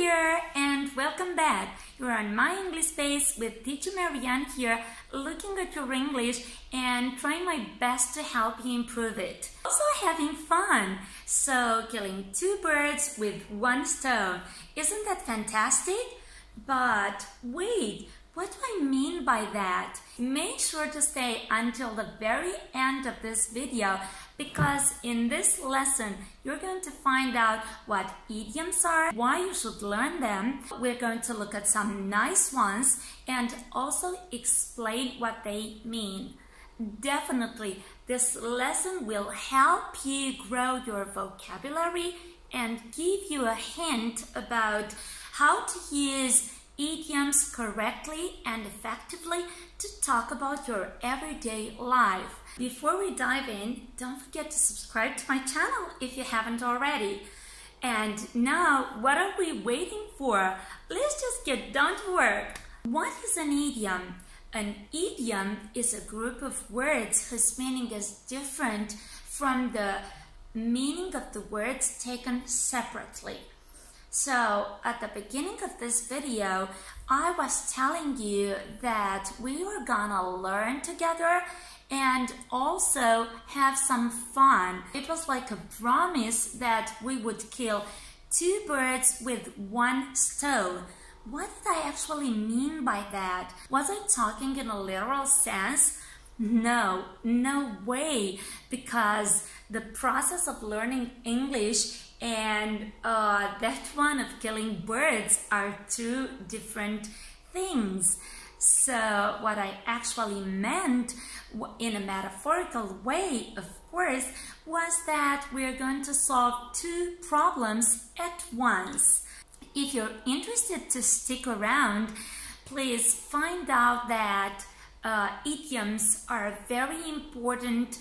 there and welcome back. You're on My English Space with Teacher Marianne here, looking at your English and trying my best to help you improve it. Also having fun. So, killing two birds with one stone. Isn't that fantastic? But wait, what do I mean by that? Make sure to stay until the very end of this video because in this lesson you're going to find out what idioms are, why you should learn them. We're going to look at some nice ones and also explain what they mean. Definitely, this lesson will help you grow your vocabulary and give you a hint about how to use idioms correctly and effectively to talk about your everyday life. Before we dive in, don't forget to subscribe to my channel if you haven't already. And now, what are we waiting for? Let's just get down to work. What is an idiom? An idiom is a group of words whose meaning is different from the meaning of the words taken separately. So at the beginning of this video, I was telling you that we were gonna learn together and also have some fun. It was like a promise that we would kill two birds with one stone. What did I actually mean by that? Was I talking in a literal sense? No, no way, because the process of learning English and uh, that one of killing birds are two different things. So what I actually meant in a metaphorical way, of course, was that we're going to solve two problems at once. If you're interested to stick around, please find out that uh, idioms are very important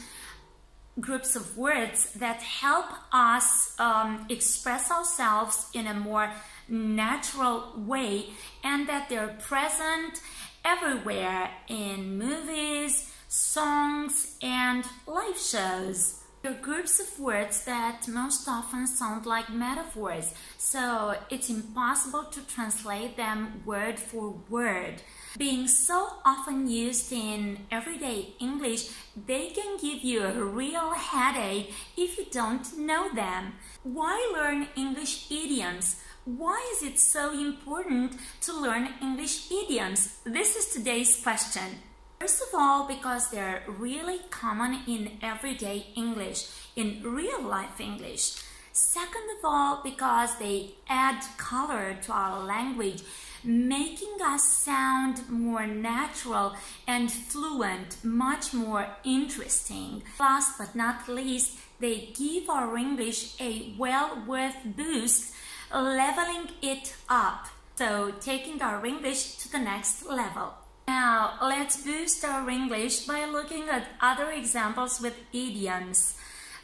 groups of words that help us um, express ourselves in a more natural way and that they're present everywhere in movies, songs, and live shows. They're groups of words that most often sound like metaphors, so it's impossible to translate them word for word. Being so often used in everyday English, they can give you a real headache if you don't know them. Why learn English idioms? Why is it so important to learn English idioms? This is today's question. First of all, because they're really common in everyday English, in real life English. Second of all, because they add color to our language making us sound more natural and fluent, much more interesting. Last but not least, they give our English a well-worth boost, leveling it up. So taking our English to the next level. Now, let's boost our English by looking at other examples with idioms.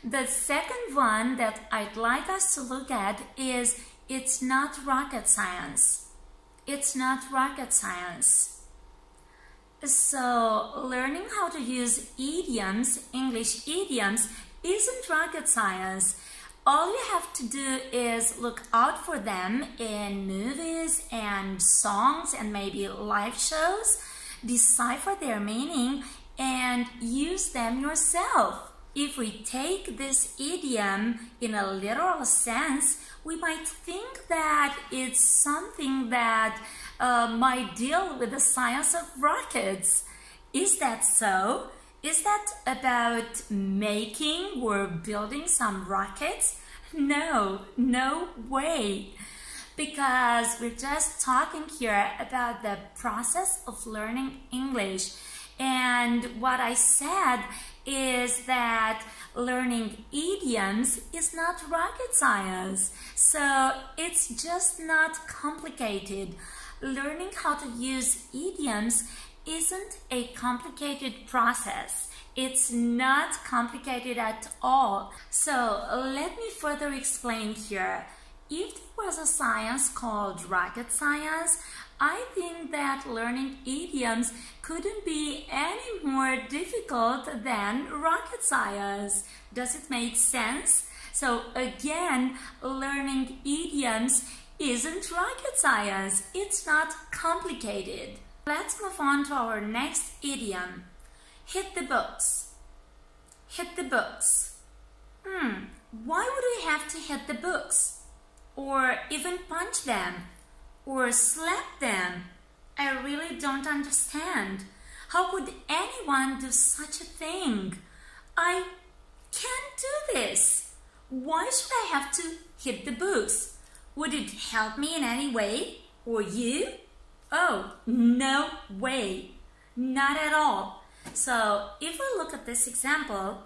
The second one that I'd like us to look at is it's not rocket science. It's not rocket science. So, learning how to use idioms, English idioms, isn't rocket science. All you have to do is look out for them in movies and songs and maybe live shows, decipher their meaning, and use them yourself. If we take this idiom in a literal sense, we might think that it's something that uh, might deal with the science of rockets. Is that so? Is that about making or building some rockets? No, no way. Because we're just talking here about the process of learning English. And what I said is that learning idioms is not rocket science. So it's just not complicated. Learning how to use idioms isn't a complicated process. It's not complicated at all. So let me further explain here. If there was a science called rocket science, I think that learning idioms couldn't be any more difficult than rocket science. Does it make sense? So again, learning idioms isn't rocket science. It's not complicated. Let's move on to our next idiom. Hit the books. Hit the books. Hmm, why would we have to hit the books? Or even punch them? Or slap them? I really don't understand. How could anyone do such a thing? I can't do this. Why should I have to hit the books? Would it help me in any way? Or you? Oh, no way. Not at all. So if we look at this example,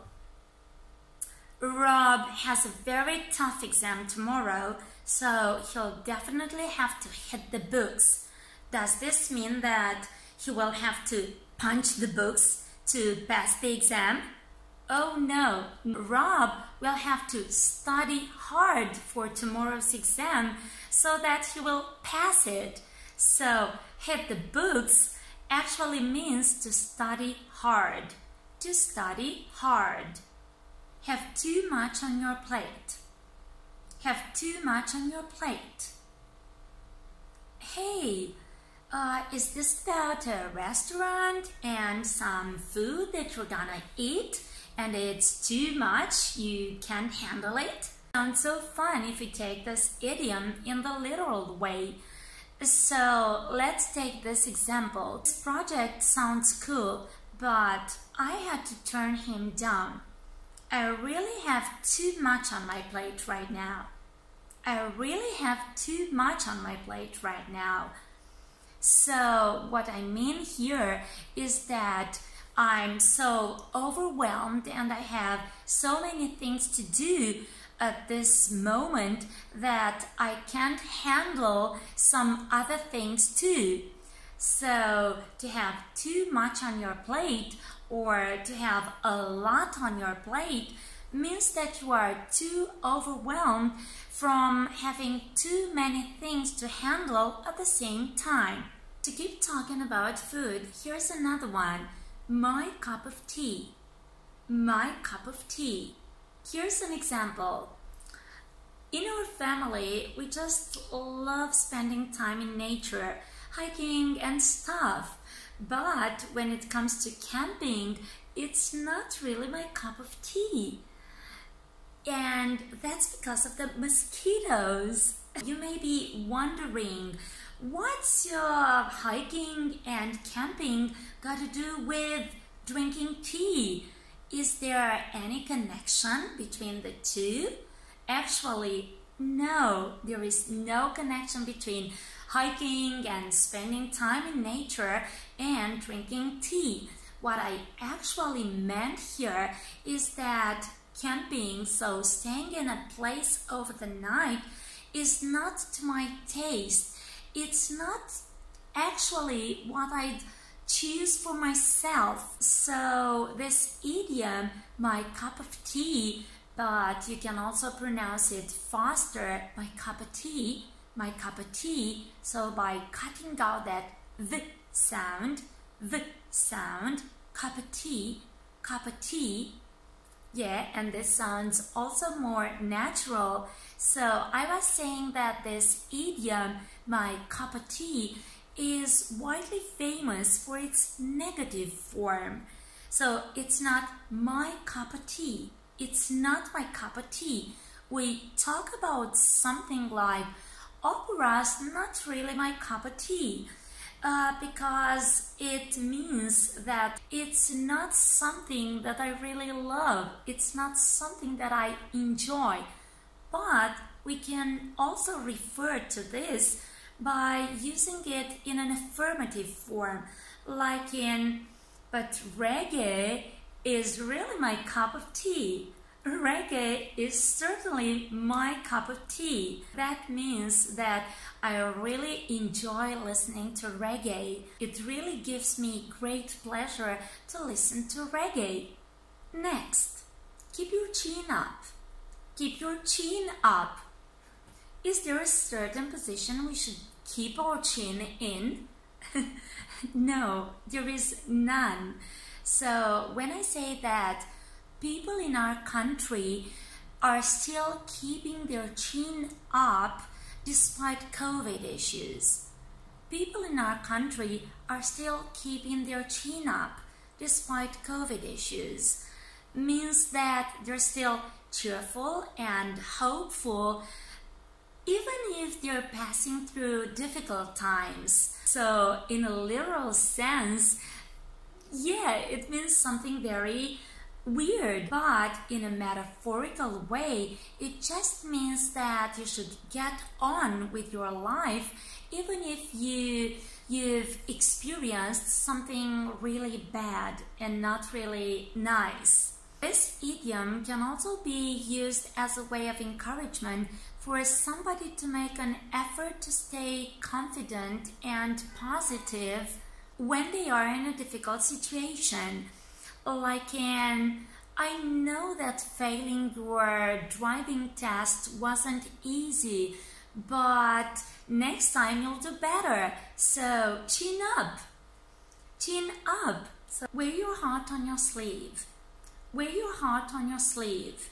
Rob has a very tough exam tomorrow, so he'll definitely have to hit the books. Does this mean that he will have to punch the books to pass the exam? Oh no, Rob will have to study hard for tomorrow's exam so that he will pass it. So, hit the books actually means to study hard. To study hard. Have too much on your plate. Have too much on your plate. Hey, uh, is this about a restaurant and some food that you're gonna eat? and it's too much, you can't handle it. Sounds so fun if you take this idiom in the literal way. So let's take this example. This project sounds cool, but I had to turn him down. I really have too much on my plate right now. I really have too much on my plate right now. So what I mean here is that I'm so overwhelmed and I have so many things to do at this moment that I can't handle some other things too. So to have too much on your plate or to have a lot on your plate means that you are too overwhelmed from having too many things to handle at the same time. To keep talking about food, here's another one my cup of tea. My cup of tea. Here's an example. In our family, we just love spending time in nature, hiking and stuff. But when it comes to camping, it's not really my cup of tea. And that's because of the mosquitoes. You may be wondering, What's your hiking and camping got to do with drinking tea? Is there any connection between the two? Actually, no, there is no connection between hiking and spending time in nature and drinking tea. What I actually meant here is that camping, so staying in a place over the night, is not to my taste it's not actually what I'd choose for myself. So this idiom, my cup of tea, but you can also pronounce it faster, my cup of tea, my cup of tea. So by cutting out that v sound, the sound, cup of tea, cup of tea, yeah, and this sounds also more natural. So I was saying that this idiom, my cup of tea, is widely famous for its negative form. So it's not my cup of tea. It's not my cup of tea. We talk about something like opera's not really my cup of tea uh, because it means that it's not something that I really love. It's not something that I enjoy. But we can also refer to this by using it in an affirmative form, like in, but reggae is really my cup of tea reggae is certainly my cup of tea. That means that I really enjoy listening to reggae. It really gives me great pleasure to listen to reggae. Next, keep your chin up. Keep your chin up. Is there a certain position we should keep our chin in? no, there is none. So when I say that people in our country are still keeping their chin up despite COVID issues. People in our country are still keeping their chin up despite COVID issues. Means that they're still cheerful and hopeful even if they're passing through difficult times. So, in a literal sense, yeah, it means something very weird, but in a metaphorical way, it just means that you should get on with your life even if you you've experienced something really bad and not really nice. This idiom can also be used as a way of encouragement for somebody to make an effort to stay confident and positive when they are in a difficult situation. Like in, I know that failing your driving test wasn't easy, but next time you'll do better. So chin up. Chin up. So wear your heart on your sleeve. Wear your heart on your sleeve.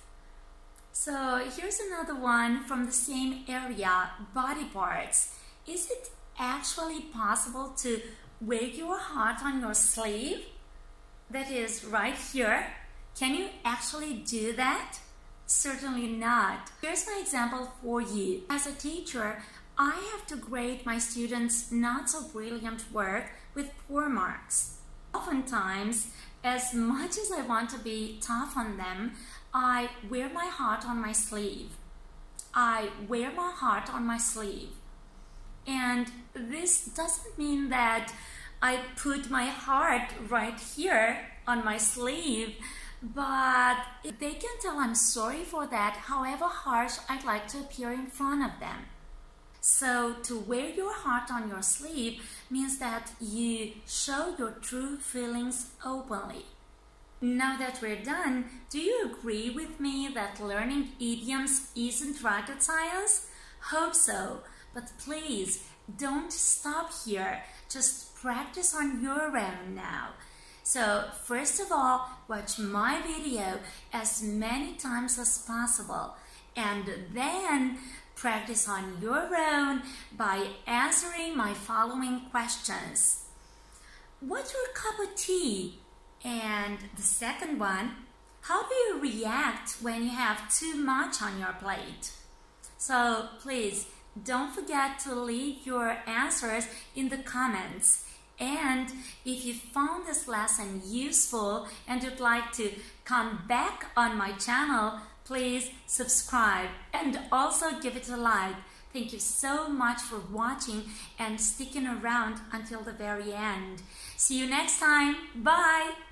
So here's another one from the same area, body parts. Is it actually possible to wear your heart on your sleeve? That is right here. Can you actually do that? Certainly not. Here's my example for you. As a teacher, I have to grade my students' not so brilliant work with poor marks. Oftentimes, as much as I want to be tough on them, I wear my heart on my sleeve. I wear my heart on my sleeve. And this doesn't mean that I put my heart right here on my sleeve, but they can tell I'm sorry for that, however harsh I'd like to appear in front of them. So to wear your heart on your sleeve means that you show your true feelings openly. Now that we're done, do you agree with me that learning idioms isn't rocket science? Hope so, but please don't stop here. Just practice on your own now. So first of all, watch my video as many times as possible and then practice on your own by answering my following questions. What's your cup of tea? And the second one, how do you react when you have too much on your plate? So please don't forget to leave your answers in the comments. And if you found this lesson useful and you'd like to come back on my channel, please subscribe and also give it a like. Thank you so much for watching and sticking around until the very end. See you next time. Bye.